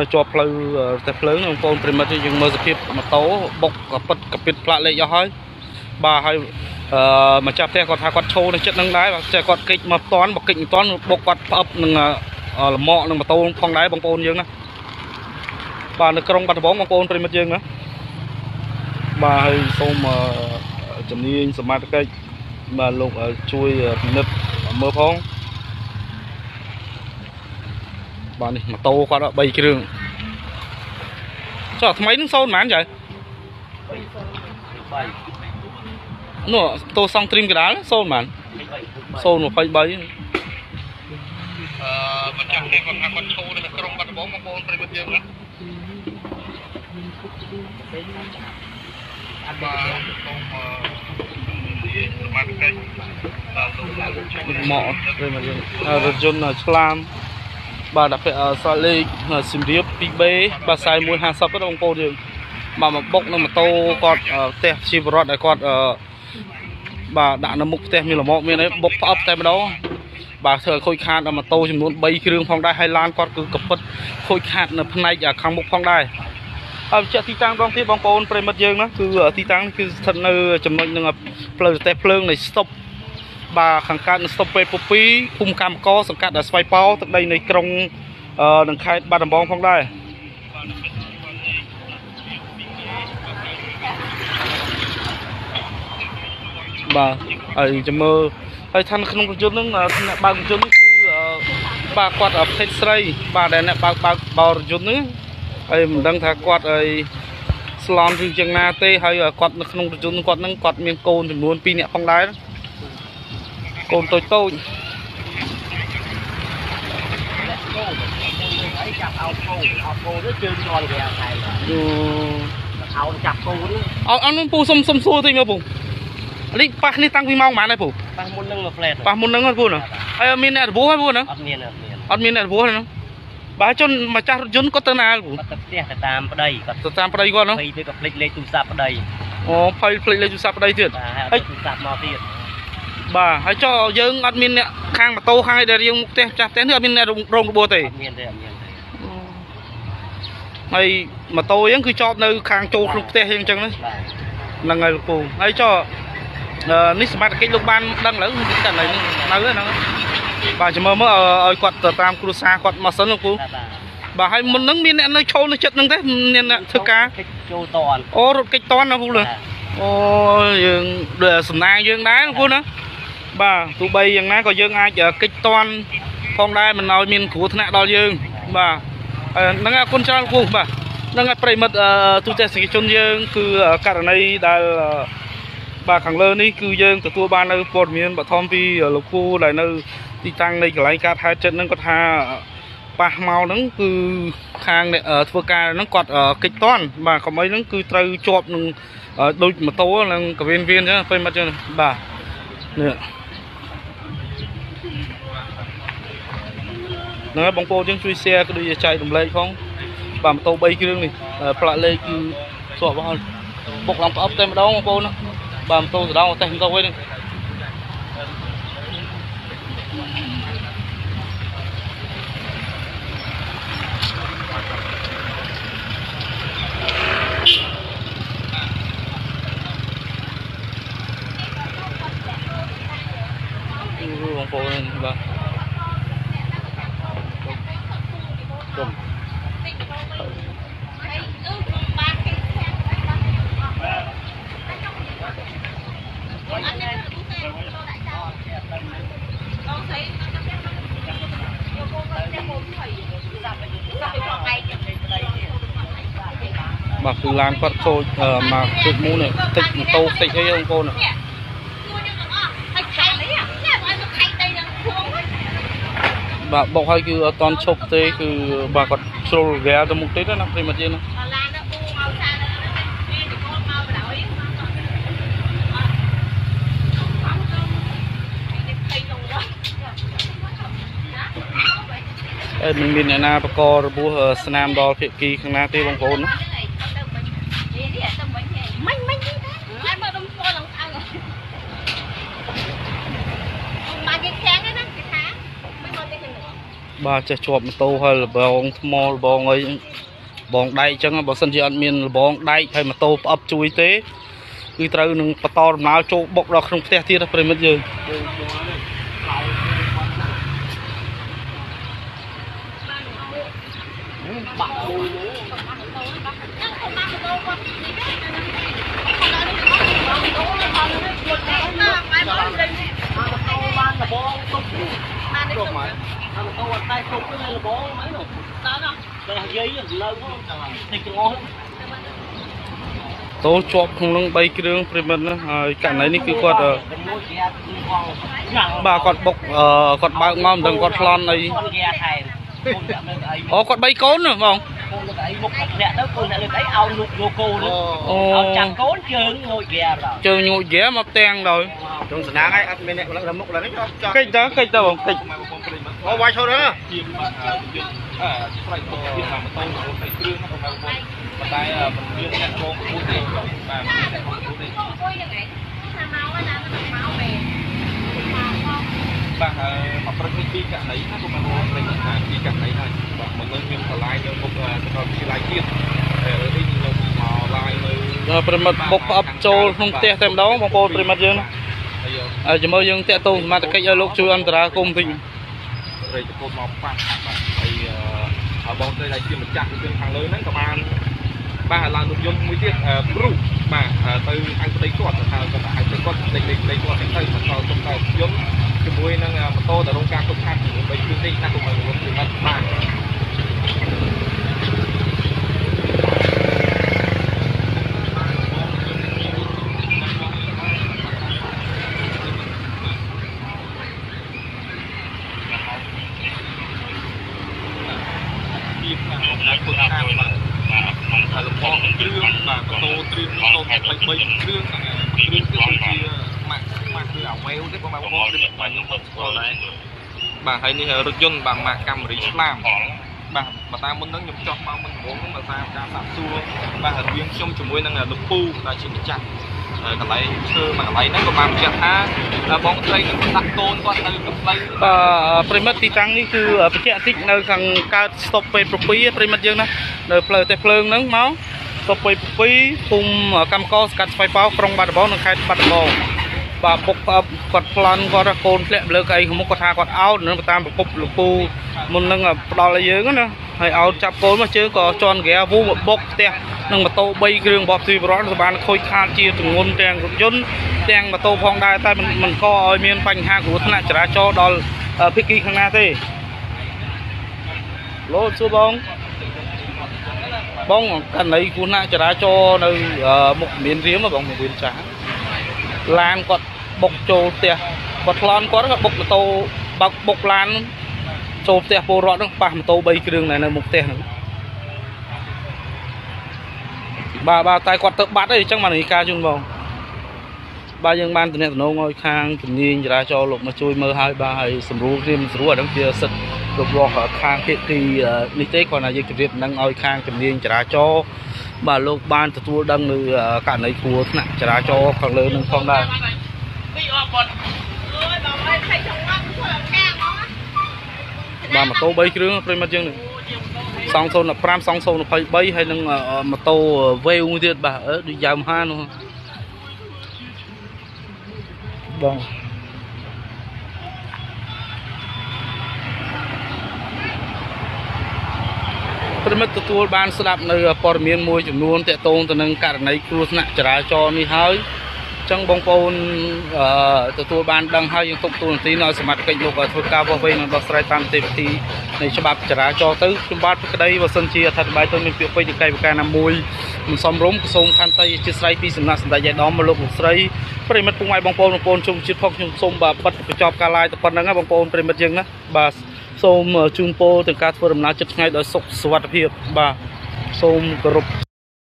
នៅជាប់ផ្លូវតែភ្លើងបងប្អូនប្រិមិត្តយើងមើលសភាពម៉ូតូបុកកពិតកពិតផ្លាកលេខយកហើយបាទហើយអឺម្ចាស់ផ្ទះគាត់ថាគាត់ឈោនៅចិត្តនឹងដែរតែគាត់កិច្ចមកផ្ទាន់បើកិច្ចមិនផ្ទាន់បុកគាត់ផ្អឹបនឹងលម៉កនឹងម៉ូតូផងដែរបងប្អូនយើងណាបាទនៅក្រុងបាត់ដំបងបងប្អូនប្រិមិត្តយើងណាបាទហើយសូមជំនាញសមត្ថកិច្ចបាទលោកជួយពិនិត្យមើលផង បាទនេះម៉ូតូគាត់3គ្រឿងចុះថ្មីនឹងសូនប៉ុន្មានចៅនោះតោសង់ត្រីមកដាលសូនប៉ុន្មានសូន23អឺម្ចាស់ផ្ទះគាត់ថាគាត់ឈោនៅក្រុងបាត់ដំបងបងប្អូនប្រិយមិត្តយើងណាបាទសូមអឺសមាជិកបាទលោកមកប្រិយមិត្តយើងរថយន្តឆ្លាម បាទដាក់ពាក់សល់លេខសំរៀប 2B បាទខ្សែ150ទៅបងប្អូនយើងបាទមកបុកនឹងម៉ូតូគាត់ផ្ទះជីវរដ្ឋដែលគាត់បាទដាក់នៅមុខផ្ទះមានលំមកមានអីបុកផ្អប់តែម្ដងបាទធ្វើឲ្យខូចខាតដល់ម៉ូតូចំនួន3គ្រឿងផងដែរហើយឡានគាត់គឺកពិតខូចខាតនៅផ្នែកខាងមុខផងដែរហើយជាទីតាំងដងទៀតបងប្អូនប្រិមិត្តយើងណាគឺទីតាំងគឺស្ថិតនៅចំណុចនឹងផ្លូវទេសភ្លើងនៃស្តុប បាទខាងកើតនៅស្តុបពេទ្យពពីភូមិកម្មកសង្កាត់ស្វ័យប៉ោទឹកដីនៃក្រុងនឹងខេត្តបាត់ដំបងផងដែរបាទហើយចាំមើលហើយឋានក្នុងរថយន្តហ្នឹងអ្នកបើករថយន្តនេះគឺបាទគាត់ភេទស្រី បាទដែលអ្នកបើកបើកបោរថយន្តហ្នឹងហើយមិនដឹងថាគាត់អីស្លន់ឬយ៉ាងណាទេហើយគាត់នៅក្នុងរថយន្តគាត់ហ្នឹងគាត់មានកូនចំនួន2នាក់ផងដែរ កូនតូចតូចចាប់អោបគោអោបគោទៅជើងជល់វាថៃយូអោចាប់គោនេះអោអនុពូសុំសុំសួរតិចមើលពូនេះប៉ះនេះតាំងពីម៉ោងប៉ុន្មានហើយពូប៉ះមុននឹងមួយផ្លែតប៉ះមុននឹងហ្នឹងពូណាហើយមានអ្នករបួសហើយពូណាអត់មានអត់មានអត់មានអ្នករបួសហ្នឹងបាទជនម្ចាស់រថយន្តគាត់ទៅណាពូគាត់ទៅផ្ទះទៅតាមប្តីគាត់ទៅតាមប្តីគាត់ហ្នឹងហើយទៅក៏ភ្លេចលេខទូរស័ព្ទប្តីអូភ័យភ្លេចលេខទូរស័ព្ទប្តីទៀតហើយទូរស័ព្ទមកទៀត បាទហើយចុះយើងអត់មានអ្នកខាងម៉ូតូខាងឯដែលរៀងមុខផ្ទះចាស់ផ្ទះនេះអត់មានអ្នករងរបួសទេអត់មានទេអត់មានទេហើយម៉ូតូយើងគឺចតនៅ ខាងចូលក្នុងផ្ទះយើងអញ្ចឹងហ្នឹងហើយលោកពូហើយចុះនេះសមត្ថកិច្ចលោកបានដឹងឡើយតែនៅនៅហ្នឹងបាទចាំមើលមើលឲ្យគាត់ទៅតាមគ្រួសារគាត់មកសិនលោកពូបាទហើយមុនហ្នឹងមានអ្នកនៅឈោនៅចិត្តហ្នឹងទេមានអ្នកធ្វើការចូលតនអូរត់កិច្ចតនណាពូលើអូយើងដូចសំណាងយើងដែរលោកពូណា បាទទោះបីយ៉ាងណាក៏យើងអាចកិច្ចតនផងដែរមិនឲ្យមានគ្រោះថ្នាក់ដល់យើងបាទហ្នឹងអរគុណច្រើនលោកពូបាទហ្នឹងហើយប្រិមិត្តទូទេសនិកជនយើង គឺករណីដែលបាទខាងលើនេះគឺយើងទទួលបាននៅព័ត៌មានបឋមពីលោកពូដែលនៅ ទីតាំងនៃកន្លែងកើតហេតុចិត្តហ្នឹងគាត់ថាប៉ះមកហ្នឹងគឺខាងធ្វើការហ្នឹងគាត់កិច្ចតន់បាទកុំអីហ្នឹងគឺត្រូវជាប់នឹងដូចម៉ូតូនឹងកវៀនវៀនចឹងពេលមកចឹងបាទនេះ ហ្នឹងហើយបងប្អូនយើងជួយ share ក៏ដូចជាចែករំលែកផងបាទម៉ូតូ3គ្រឿងនេះផ្លាកលេខគឺស្បបោះបុកឡើងប្រអប់តែម្ដងបងប្អូនណាបាទម៉ូតូសដងតេះម៉ូតូវិញបងប្អូនបាទ បាទគឺឡានគាត់ខូចមកជិតមូនតិចម៉ូតូតិចអីបងប្អូនបាទបុកហើយគឺអត់តន់ឈប់ទេគឺបាទគាត់ជ្រុលវាទៅមុខទៀតណាប្រិមត្តយើងណាអត់មានអ្នកណាបករបួសស្នាមដល់ភាគីខាងណាទេបងប្អូនណាមិញមិញទេតែមើលដុំស្គាល់ឡើងអើមកគេខាំងណាគេថាមិនមកទេខ្ញុំ បាទចេះជាប់ម៉ូតូហើយលបងថ្មលបងអីបងដែកអញ្ចឹងបើសិនជាអត់មានលបងដែកហើយម៉ូតូផ្អឹបជួយទេគឺត្រូវនឹងបន្តដំណើរចូលបុកដល់ក្នុងផ្ទះទៀតណាប្រិមិត្តយើងបាក់មួយលើបានលបងទុកទុកមកអាម៉ូតូអត់តែទុកទៅលបងហ្នឹងដល់ ដល់យាយលើតិចចងអស់តូជាប់ក្នុងនឹង3គ្រឿងប្រិមិត្តណាហើយករណីនេះគឺគាត់អឺមួយគេគឺផងញ៉ាំបាទគាត់បុកអឺគាត់បើកមកមិនដឹងគាត់ប្លន់អីគាត់គេថែមគុំដាក់លើកៅអីអូគាត់3កូនណាបងគុំលើកៅអីមុខអ្នកទៅគុំអ្នកលើកៅអីឲ្យលោកយកគោនោះអូឲ្យចាំកូនជើងងួយគេដល់ជើងញួចហ្គាមកផ្ទាំងដោយ trong sân đá ấy ăn bên này là mục là đấy cho កិច្ចតើកិច្ចតើបងកិច្ច có vai thôi đó ជាបាទអឺស្រ័យទៅពីម៉ូតូទៅគ្រឿងហ្នឹងបងប្អូនប៉ុន្តែមិនមានអ្នករងគូទេបាទអ្នករងគូទេបាទមកព្រឹកនេះពីករណីណាគុំមកព្រឹកនេះថាពីករណីហើយបាទមកលើមានបន្លាយនៅមុខសាកលវិទ្យាល័យទៀតហើយនេះខ្ញុំមកឡាយនៅដល់ប្រិមិត្តបុកផ្អឹបចូលក្នុងផ្ទះតែម្ដងបងប្អូនប្រិមិត្តយើងណាហើយហើយជាមួយយើងតាក់ទងសមត្ថកិច្ចឲ្យលោកជួយអន្តរាគមន៍តិច រៃតកូនមកប៉ះបាទហើយអឺបងស្រីដែលជាម្ចាស់រថយន្តខាងលើហ្នឹងក៏បានបាទឡើងរថយន្តមួយទៀតព្រុសបាទទៅហៅប្តីគាត់ថាគាត់ហៅប្តីគាត់លេខលេខលេខគាត់ទៅទៅបន្តទុំតែរថយន្តជាមួយនឹងម៉ូតូដែលរងការខុសខាតពី3គ្រឿងនេះណាគុំឲ្យរត់ពីបាត់បាទពីខាងខុសខាតបាទហើយលំអគ្រឿងបាទម៉ូតូត្រៀមម៉ូតូ 3 3គ្រឿងគ្រឿងទៀតគឺជាម៉ាក់ម៉ាក់គឺអាវេវទេបងប្អូនគឺបាទខ្ញុំអត់ស្គាល់ដែរបាទហើយនេះរថយន្តបាទម៉ាក់កាមេរីស្លាមបាទបើតាមមុនហ្នឹងខ្ញុំចោះមកមុនដំបូងហ្នឹងបើតាមការសាកសួរបាទរវាងខ្ញុំជាមួយនឹងលោកពូដែលជាម្ចាស់កន្លែងឈើមួយកន្លែងហ្នឹងក៏បានបញ្ជាក់ថាបងស្រីនឹងដាក់កូនគាត់នៅកំផ្លៃបាទប្រិមិត្តទីតាំងនេះគឺបញ្ជាក់បន្តិចនៅខាងកើតស្តុបពេទ្យប្រពីប្រិមិត្តយើងណានៅផ្លូវទេភ្លើងហ្នឹងមក ស្តុបពេទ្យប្រពីភូមិកម្មកោស្កាត់ស្វ័យប៉ោក្រុងបាត់ដំបងនិងខេត្តបាត់ដំបងបាទពុកផ្អឹបគាត់ប្លន់គាត់កូនធ្លាក់លើកៅអីខាងមុខគាត់ថាគាត់អោតនឹងតាមប្រពន្ធលោកពូមុននឹងផ្ដាល់ឲ្យយើងណាហើយអោតចាប់កូនមកជើងក៏ជន់ហ្គាវូមកបុកផ្ទះនឹងម៉ូតូ3គ្រឿងរបស់ទីបរតសបានខូចខាតជាទងន់ទាំងរថយន្តទាំងម៉ូតូផងដែរតែមិនមិនកឲ្យមានបញ្ហាគ្រោះថ្នាក់ចរាចរណ៍ដល់ភិក្ខីខាងណាទេលោសួរបង បងកណ្ដីគ្រោះថ្នាក់ចរាចរណ៍នៅមុខមានរៀមបងមានរៀមចាស់ឡានគាត់បុកចូលផ្ទះគាត់ប្លន់គាត់ក៏បុកម៉ូតូបើកបុកឡានចូលផ្ទះពលរដ្ឋហ្នឹងប៉ះម៉ូតូ3គ្រឿងនៅមុខផ្ទះហ្នឹងបាទបាទតែគាត់ទៅបាត់អីអញ្ចឹងបាននិយាយការជូនបងបាទយើងបានតំណែងឲ្យខាងជំនាញចរាចរណ៍លោកមកជួយមើលឲ្យបាទហើយសម្រួលគ្រាមស្រួលអាហ្នឹងជាសិទ្ធិ របស់ខាងភាគីនេះទេគ្រាន់តែយើងជម្រាបនឹងឲ្យខាងជំនាញចរាចរណ៍បាទលោកបានទទួលដឹងនៅករណីគ្រោះថ្នាក់ចរាចរណ៍ខាងលើនឹងផងដែរបាទម៉ូតូ3គ្រឿងប្រិមិត្តយើងនេះ2015 2023ហើយនឹងម៉ូតូវេវមួយទៀតបាទអឺដូចយ៉ាវហានោះបង ប្រិមិត្តទទួលបានស្ដាប់នៅព័ត៌មានមួយចំនួនតាក់ទងទៅនឹងករណីគ្រោះថ្នាក់ចរាចរណ៍នេះហើយចឹងបងប្អូនអឺទទួលបានដឹងហើយយើងទុកទូនាទីនៅសមត្ថកិច្ចលោកធ្វើការវាស់វែងនិងដោះស្រាយតាមនីតិវិធីនៃច្បាប់ចរាចរណ៍ទៅខ្ញុំបាទពីក្តីបើសិនជាអធិប្បាយទៅមានពាក្យពេចន៍នៃកាយវិការណាមួយមិនសមរម្យក៏សូមខន្តីអធិស្ឋានពីសំណាក់សម្ដេចអាយដាមមកលោកលោកស្រីប្រិមិត្តពុកម៉ែបងប្អូនបងប្អូនជុំជាតិផងខ្ញុំសូមបាទបិទបញ្ចប់ការ live តែប៉ុណ្្នឹងណាបងប្អូនប្រិមិត្តយើងណាបាទ សូមជូនពរទាំងការធ្វើដំណើរចិត្តថ្ងៃដោយសុខសុវត្ថិភាពបាទសូមគោរព